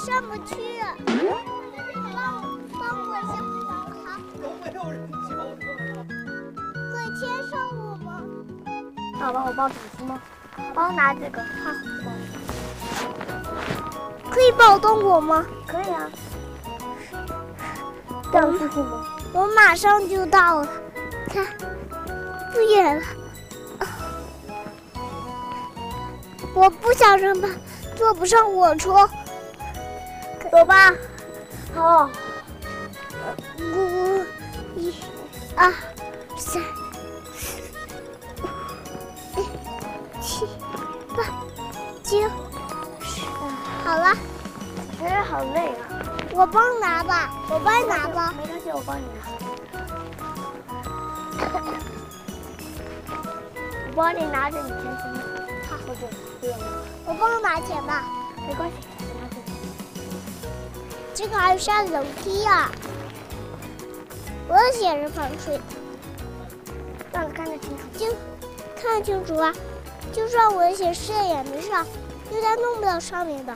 上不去。帮帮我一下，好。都没有人教我。可以牵上我吗？好吧，我抱纸巾吗？帮我拿这个。好，可以抱动我吗？可以啊。这样舒服吗？我马上就到了，看，不远了。我不想上班，坐不上火车。走吧。好。五、一、二、三、四、五、六、七、八、九、十。好了。有点好累啊。我帮你拿吧，我帮你拿吧。没关系，我帮你拿。我帮你拿着，你先行吗？好，或者不用了。我帮你拿钱吧。没关系。这个还有上楼梯啊！我要写着防水，让你看得清楚。就看得清楚啊！就算我写视野没上，应该弄不到上面的。